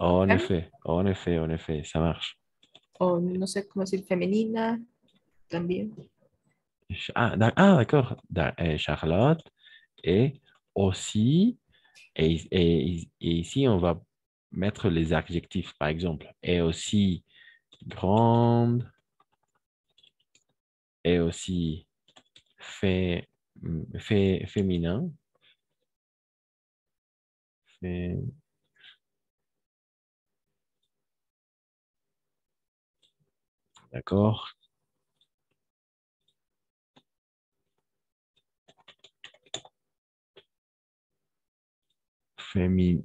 En effet, en effet, en effet, ça marche. O no sé cómo decir femenina también. Ah, ah, d'accord. D'a- euh, Charlotte est aussi, et, et- et ici, on va mettre les adjectifs, par exemple, est aussi grande, est aussi fait, fait, féminin, d'accord,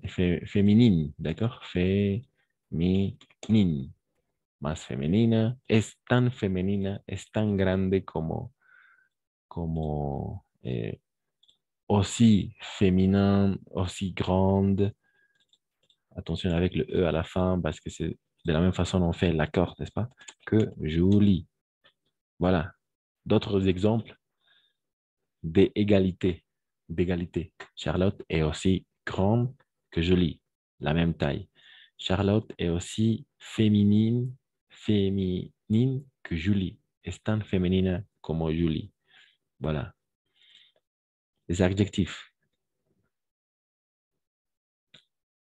fé- féminine, d'accord, féminine, más femenina, es tan femenina, es tan grande como, como eh, aussi féminin, aussi grande. Attention avec le E à la fin parce que c'est de la même façon on fait l'accord, n'est-ce pas? Que jolie. Voilà. D'autres exemples d'égalité. D'égalité. Charlotte est aussi grande que jolie. La même taille. Charlotte est aussi féminine, féminine que Julie. Es tan femenina como Julie. Voilà. Les adjectifs.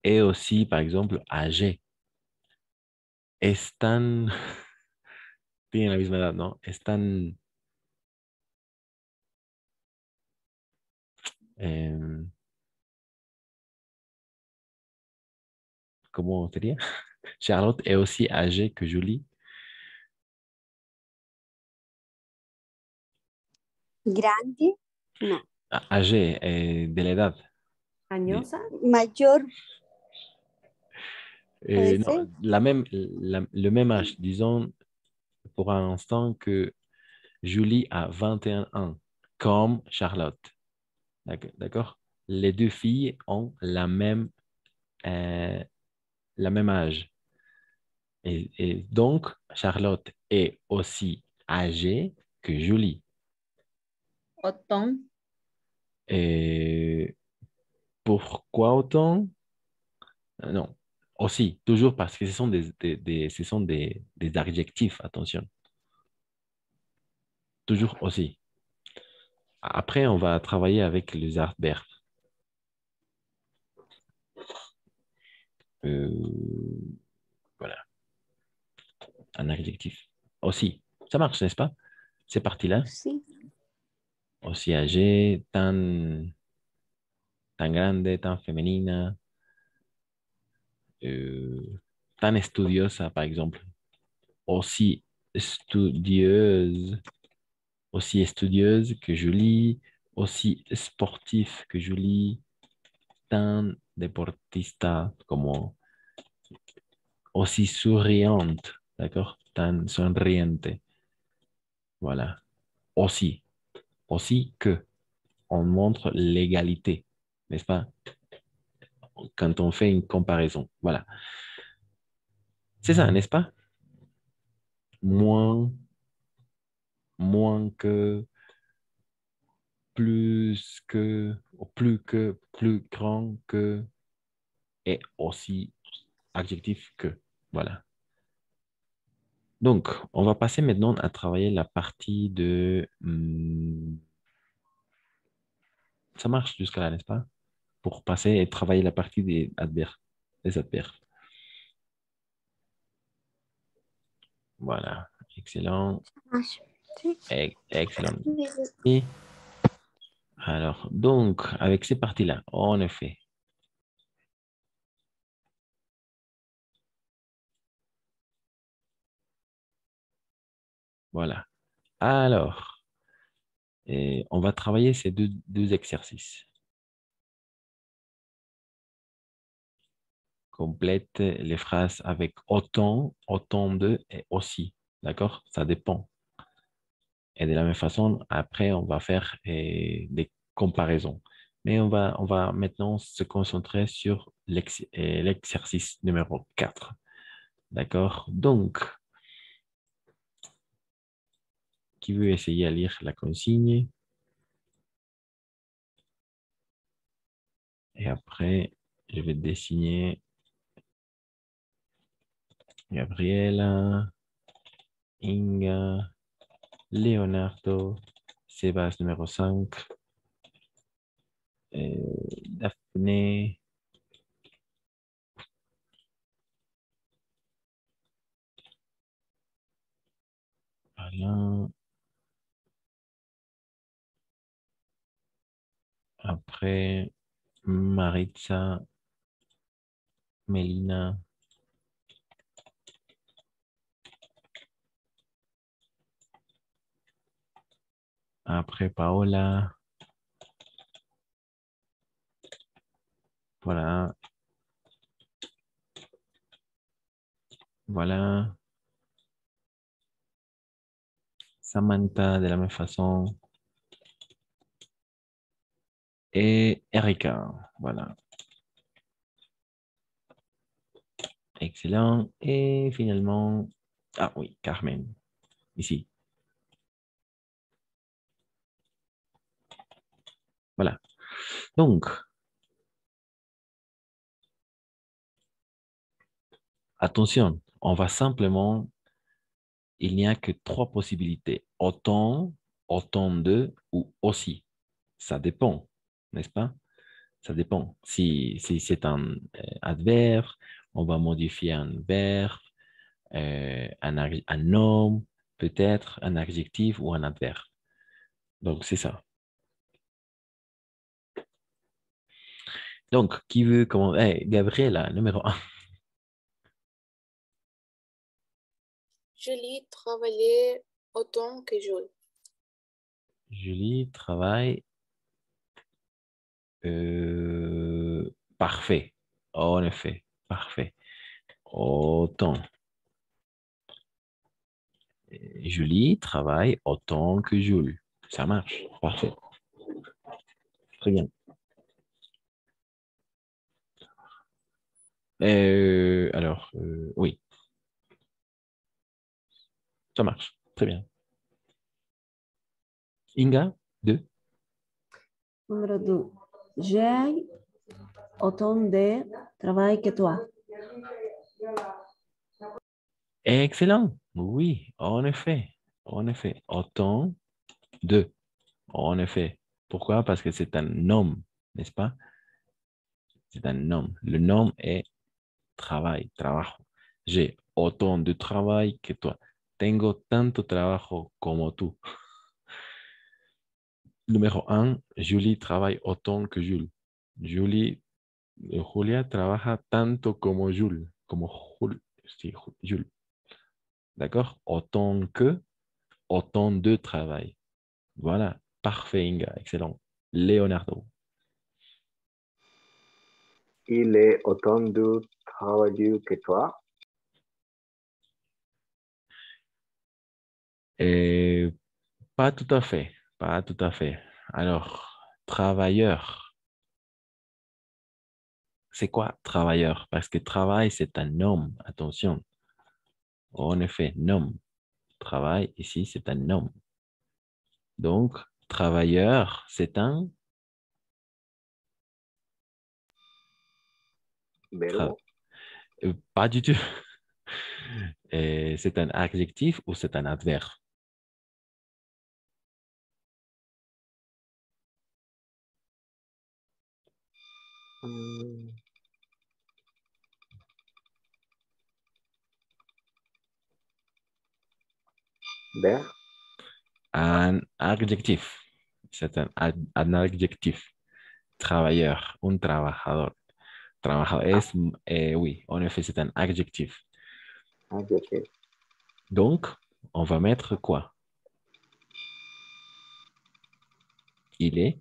Et aussi, par exemple, âgé. Es tan... Tienen la misma edad, ¿no? Es tan... em, ¿Cómo sería? Charlotte est aussi âgée que Julie. Grande, no. Ah, Âgée, eh, de la edad. Añosa. Mayor, Euh, non, la même, la- le même âge, disons pour un instant que Julie a 21 ans, comme Charlotte. D'ac- D'accord? Les deux filles ont la même, euh, la même âge. Et, et donc, Charlotte est aussi âgée que Julie. Autant. Et pourquoi autant? Euh, Non, aussi, toujours parce que ce sont des, des- des- ce sont des, des adjectifs, attention. Toujours aussi. Après, on va travailler avec les adverbes. Euh, voilà. Un adjectif. Aussi. Ça marche, n'est-ce pas? C'est parti là. sí. Aussi âgée, tan, tan grande, tan femenina, euh, tan estudiosa, par exemple. Aussi studieuse, aussi estudieuse que Julie, aussi sportif que Julie, tan deportista como aussi souriante, d'accord? Tan sonriente. Voilà. Aussi. Aussi que on montre l'égalité, n'est-ce pas? Quand on fait une comparaison. Voilà. C'est ça, n'est-ce pas? Moins, moins que, plus que, plus que, plus grand que, et aussi adjectif que. Voilà. Donc, on va passer maintenant à travailler la partie de... hmm, ça marche jusqu'à là, n'est-ce pas? Pour passer et travailler la partie des adverbes. Voilà. Excellent. Excellent. Alors, donc, avec ces parties-là, en effet, voilà. Alors, on va travailler ces deux exercices. Complète les phrases avec autant, autant de et aussi. D'accord? Ça dépend. Et de la même façon, après, on va faire eh, des comparaisons. Mais on va, on va maintenant se concentrer sur eh, l'exercice numéro 4. D'accord? Donc, qui veut essayer à lire la consigne? Et après, je vais dessiner Gabriela, Inga, Leonardo, Sébastien numéro 5, euh, Daphné, Alain, après Maritza, Melina, après Paola, voilà, voilà, Samantha de la même façon, et Erika, voilà. Excellent. Et finalement, ah oui, Carmen, ici. Voilà. Donc, attention, on va simplement, il n'y a que trois possibilités. Autant, autant de ou aussi. Ça dépend, n'est-ce pas? Ça dépend. Si, si c'est un euh, adverbe, on va modifier un verbe, euh, un, nom, peut-être un adjectif ou un adverbe. Donc, c'est ça. Donc, qui veut comment? Eh, Gabriela, numéro un. Julie travaillait autant que Jules. Julie travaille. euh, parfait. En effet, parfait. Autant. Julie travaille autant que Jules. Ça marche. Parfait. Très bien. Euh, alors, euh, oui. Ça marche. Très bien. Inga, deux. Numéro 2. J'ai autant de travail que toi. Excellent. Oui, en effet. En effet. Autant de. En effet. Pourquoi? Parce que c'est un nom, n'est-ce pas? C'est un nom. Le nom est travail, trabajo. J'ai autant de travail que toi. Tengo tanto trabajo como tú. Numéro un, Julie travaille autant que Jules. Julie, eh, Julia trabaja tanto como Jules. Como Jul- sí, Ju- Jules. D'accord? Autant que, autant de travail. Voilà. Parfait, Inga. Excellent. Leonardo. Il est autant de travail que toi. Pas tout à fait. Pas tout à fait. Alors, travailleur. C'est quoi travailleur? Parce que travail, c'est un nom. Attention. En effet, nom. Travail, ici, c'est un nom. Donc, travailleur, c'est un Verbo. Euh, pas du tout. C'est un adjectif ou c'est un adverbe? Verbe. Un adjectif. C'est un, ad- un adjectif. Travailleur, un trabajador. Trabajador es, eh, oui, en effet, c'est un adjectif. Adjectif. Donc, on va mettre quoi? Il est.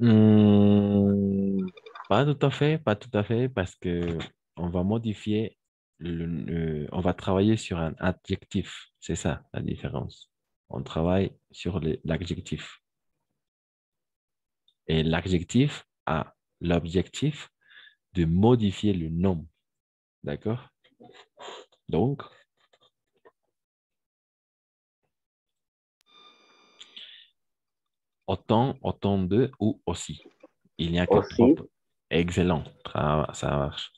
Hmm, pas tout à fait, pas tout à fait, parce que on va modifier, le, le- on va travailler sur un adjectif. C'est ça la différence. On travaille sur l'adjectif. Et l'adjectif a l'objectif de modifier le nom. D'accord? Donc, autant, autant de ou aussi. Il n'y a que Excellent. Ça marche.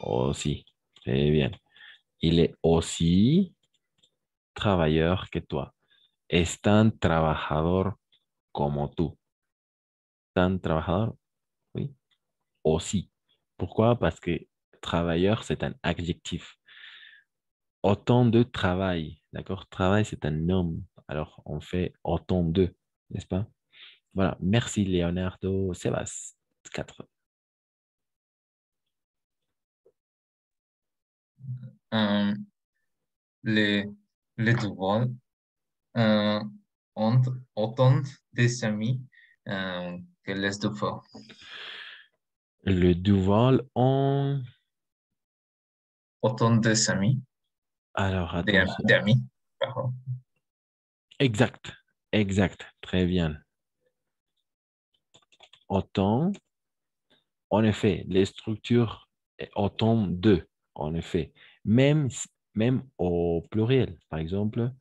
Aussi. Très bien. Il est aussi travailleur que toi. Es tan trabajador como tú. Tan trabajador, oui. Aussi. Pourquoi? Parce que travailleur, c'est un adjectif. Autant de travail. D'accord? Travail, c'est un nom. Alors, on fait autant de, n'est-ce pas? Voilà. Merci, Leonardo. Sébastien. 4. Euh, les, les devoirs euh, ont autant des amis euh, que les devoirs. Le Duval en... Autant des amis, Alors, des, attention. d'amis, pardon. Exact, exact, très bien. Autant, en effet, les structures autant de, en effet, même, au pluriel, par exemple,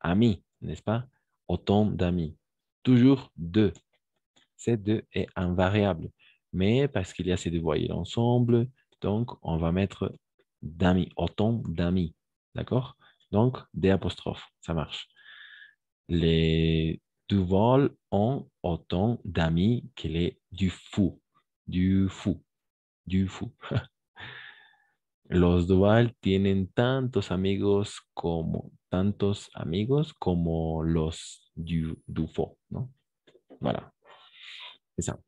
amis, n'est-ce pas? Autant d'amis, toujours deux. Ces deux est invariable, mais parce qu'il y a ces deux voyelles ensemble, donc on va mettre d'amis, autant d'amis, d'accord? Donc, des apostrophes, ça marche. Les Duval ont autant d'amis que les du fou, du fou, du fou. Los Duval tienen tantos amigos como tantos amigos como los du, Dufaux, ¿no? Voilà. C'est ça.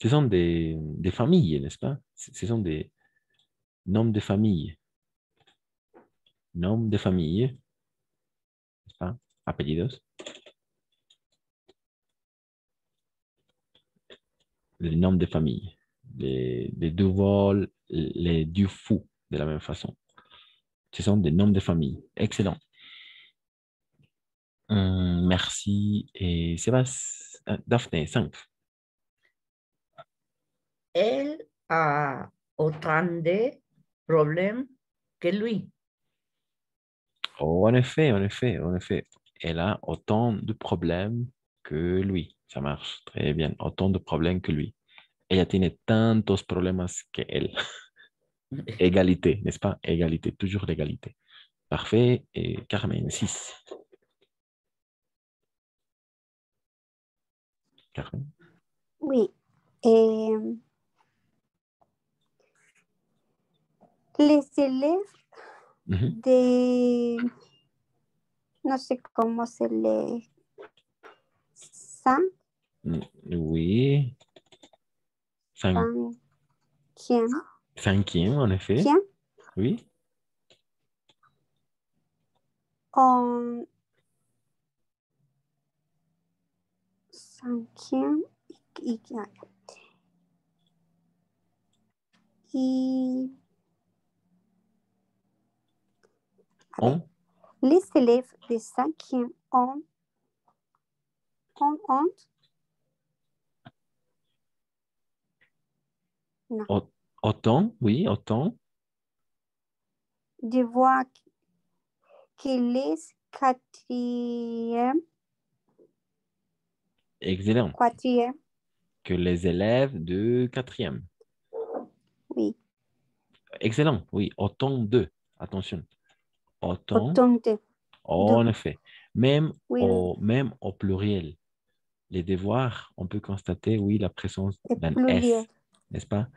Ce sont des, des familles, n'est-ce pas? Ce sont des noms de famille. Noms de famille, n'est-ce? Apellidos. les noms de famille, les, les Duval, les Dufou, de la même façon. Ce sont des noms de famille. Excellent. Hum, merci. Et Sébastien, euh, Daphné, 5. Él a autant de problèmes que lui. Oh, en effet, en effet, en effet. Elle a autant de problèmes que lui. Ça marche très bien. Autant de problèmes que lui. Ella tiene tantos problemas que él. Égalité, n'est-ce pas? Égalité, toujours l'égalité. Parfait. Et Carmen, 6. Carmen? Oui. Les élèves Mhm. de... No sé cómo se lee. San, Mm, Oui. Cinq- cinquième, cinquième, en effet. Oui. cinquième y, y, y On. les élèves de cinquième ont, ont honte Au- Autant, oui, autant. de voir que les quatrième, Excellent. quatrième, Que les élèves de quatrième. oui, Excellent, oui. Autant de. Attention. Autant. autant de, En effet. Même, Oui, au, même au pluriel. Les devoirs, on peut constater, oui, la présence d'un S, n'est-ce pas?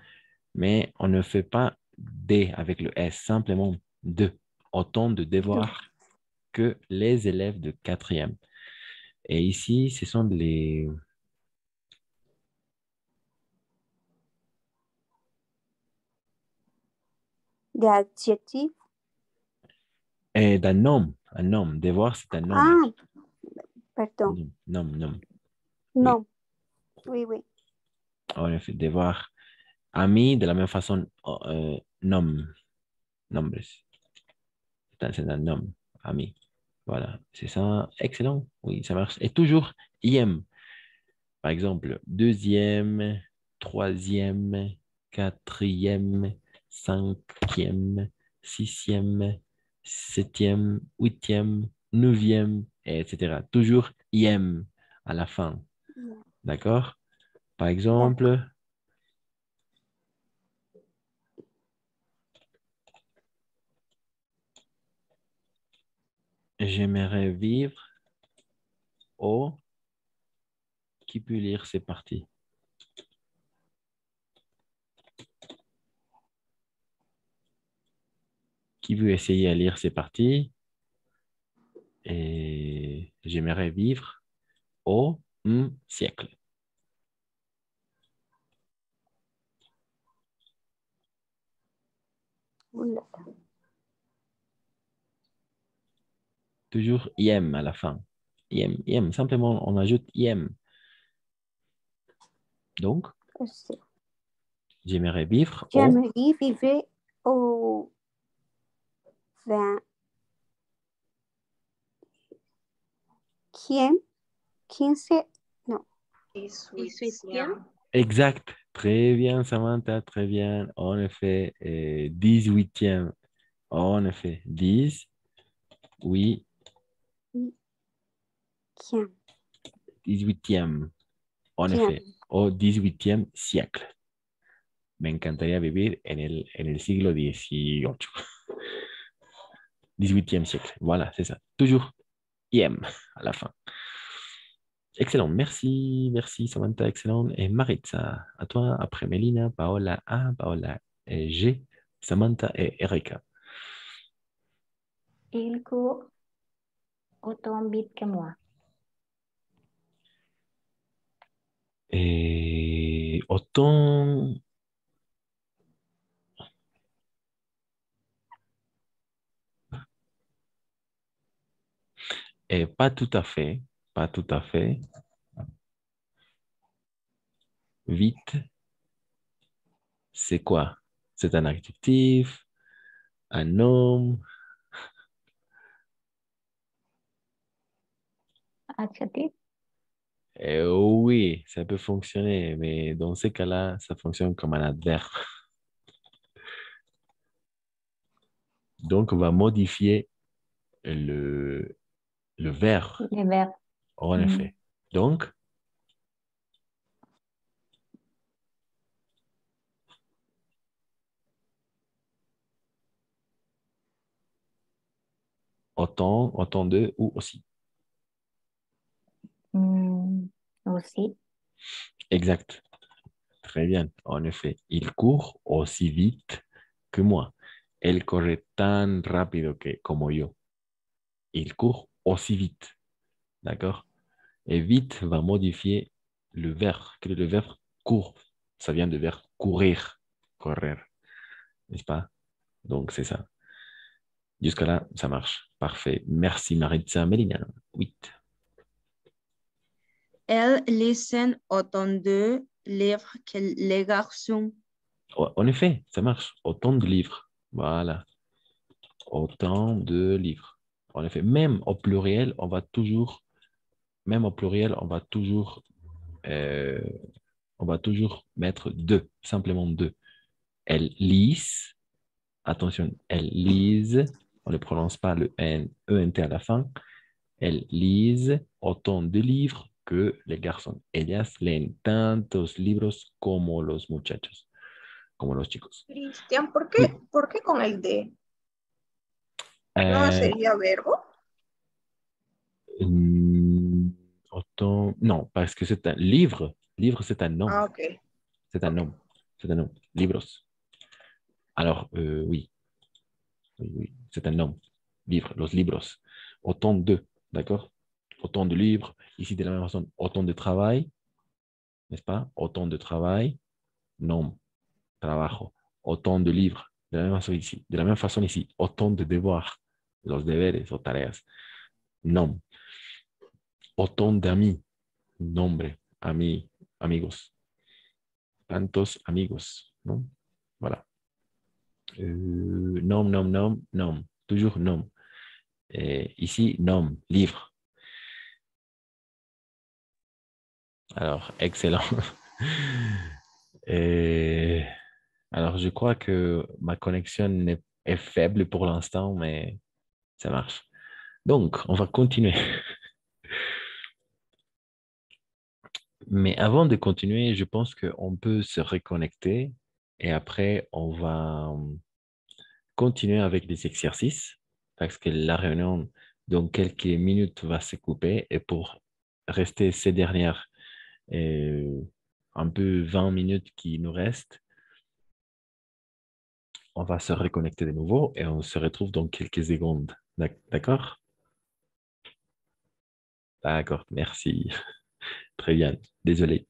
Mais on ne fait pas des avec le S, simplement de. Autant de devoirs que les élèves de quatrième. Et ici, ce sont les, des adjectifs. et d'un nom. Un nom. Devoir, c'est un nom. Ah, pardon, Nom, nom, nom. non, oui, oui, En effet, devoir. Ami, de la même façon, euh, nom. Nombres. C'est un- nom. Ami. Voilà. C'est ça. Excellent. Oui, ça marche. Et toujours IM. Par exemple, deuxième, troisième, quatrième, cinquième, sixième, septième, huitième, neuvième, etc. Toujours IM à la fin. D'accord? Par exemple, j'aimerais vivre au... Qui peut lire ces parties Qui veut essayer à lire ces parties? Et j'aimerais vivre au siècle. Toujours IM à la fin. IM, IM. Simplement, on ajoute IM. Donc, j'aimerais vivre au... J'aimerais vivre au 20 15, 15, non, 18e. Exact. Très bien, Samantha, très bien. En effet, euh, 18e. En effet, 10. Oui, 15. 18e. En Bien. effet, au 18e siècle. Me encantaría vivir en el, en el siglo XVIII. 18e siècle. Voilà, c'est ça. Toujours IM à la fin. Excellent. Merci, merci Samantha, excellent. Et Maritza, à toi, après Mélina, Paola A, Paola et G, Samantha et Erika. Il court autant vite que moi. Et pas tout à fait, pas tout à fait. Vite, c'est quoi? C'est un adjectif, un nom, Adjectif. Eh oui, ça peut fonctionner, mais dans ces cas-là, ça fonctionne comme un adverbe. Donc, on va modifier le, le verbe, Le verbe. en Mm. effet. Donc, autant, autant de ou aussi. Mm, aussi. Exact. Très bien. En effet, il court aussi vite que moi. Él corre tan rápido que como yo. Il court aussi vite. D'accord? Et vite va modifier le verbe. Quel le verbe court? Ça vient du verbe courir. Correr. N'est-ce pas? Donc, c'est ça. Jusqu'à là, ça marche. Parfait. Merci, Maritza Mélina. 8. Elles lisent autant de livres que les garçons. En effet, ça marche. Autant de livres. Voilà. Autant de livres. En effet, même au pluriel, on va toujours, même au pluriel, on va toujours, euh, on va toujours mettre deux, simplement deux. Elles lisent, attention, elles lisent, on ne prononce pas le N, ENT à la fin. Elles lisent autant de livres que les garçons. Ellas leen tantos libros como los muchachos, como los chicos. Cristian, ¿por qué, ¿por qué con el D? ¿No sería verbo? autant, non, parce que c'est un livre. Livre, c'est un nom. Ah, ok. C'est un nom. C'est un nom. Libros. Alors, euh, oui. Oui, oui, c'est un nom. Livre, los libros. Autant de, d'accord? Autant de livres. Ici, de la même façon, autant de travail. N'est-ce pas? Autant de travail. Nom. Trabajo. Autant de livres. De la même façon ici. De la même façon ici. Autant de devoirs. Los deberes o tareas. Nom. Autant d'amis. Nombre. Ami. Amigos. Tantos amigos. ¿no? Voilà. Euh, nom, nom, nom. Toujours nom. Et ici, nom, livre. Alors, excellent. Et, alors, je crois que ma connexion est, faible pour l'instant, mais ça marche. Donc, on va continuer. Mais avant de continuer, je pense qu'on peut se reconnecter et après, on va euh, continuer avec des exercices parce que la réunion, dans quelques minutes, va se couper et pour rester ces dernières un peu 20 minutes qui nous restent, on va se reconnecter de nouveau et on se retrouve dans quelques secondes. D'ac- D'accord? D'accord, merci. Très bien. Désolé.